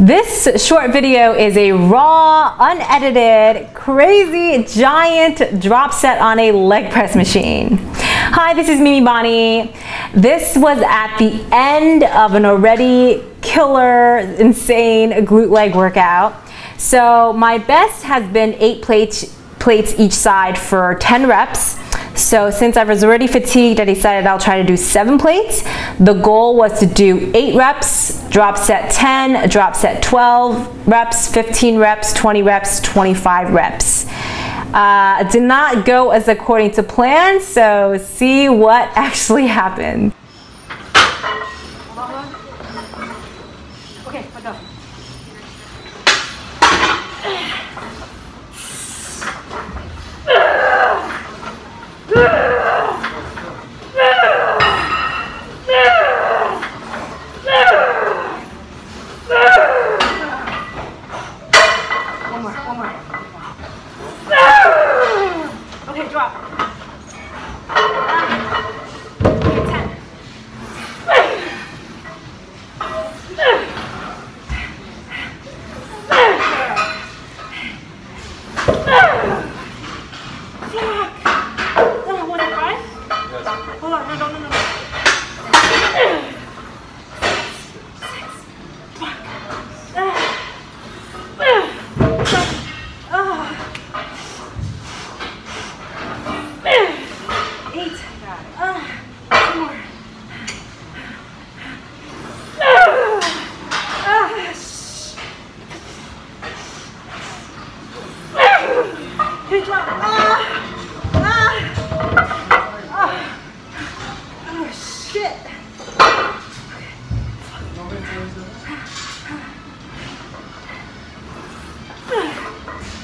This short video is a raw, unedited, crazy, giant drop set on a leg press machine. Hi, this is Mimi Bonny. This was at the end of an already killer, insane glute leg workout. So my best has been eight plates, plates each side for 10 reps. So since I was already fatigued, I decided I'll try to do seven plates. The goal was to do eight reps, drop set 10, drop set 12 reps, 15 reps, 20 reps, 25 reps. Uh, did not go as according to plan, so see what actually happened. Okay,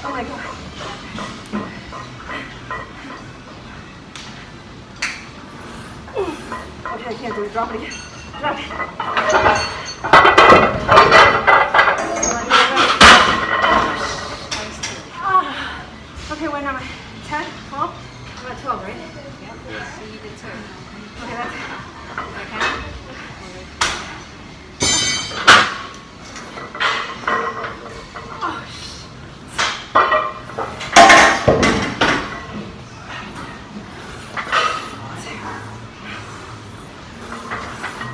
Oh my god. Okay, I can't do it. Drop it again. Drop it. Ah. Okay, when am I? 10? 12? I'm at 12, right? Okay, that's five. Ah, okay, drop it, drop it. Hurry up, let's go, let's go, Oh let's go. my god! Shit! Okay, that was like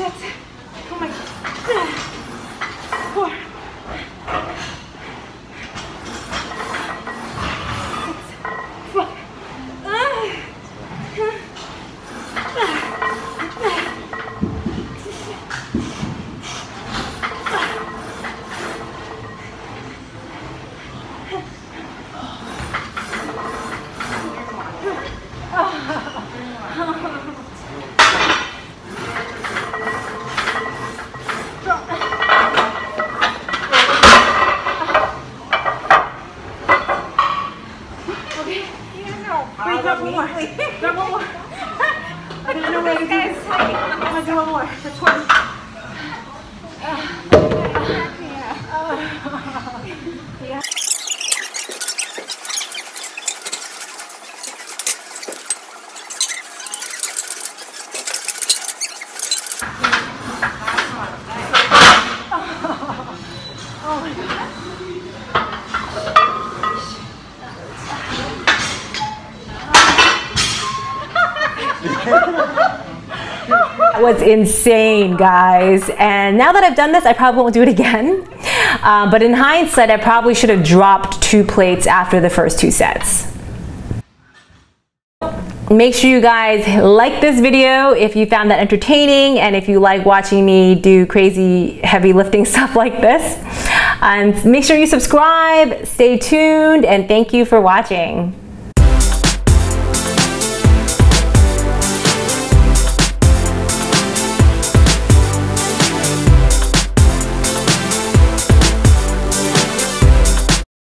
Shit! Oh my god. Four. Six. Five. Ah. Okay. Wait, drop one more. Drop one more. Okay, no way. Guys, I'm gonna do one more for 20. Yeah. Oh my god. Was insane, guys. And now that I've done this, I probably won't do it again. Um, but in hindsight, I probably should have dropped two plates after the first two sets. Make sure you guys like this video if you found that entertaining and if you like watching me do crazy heavy lifting stuff like this. And make sure you subscribe, stay tuned, and thank you for watching.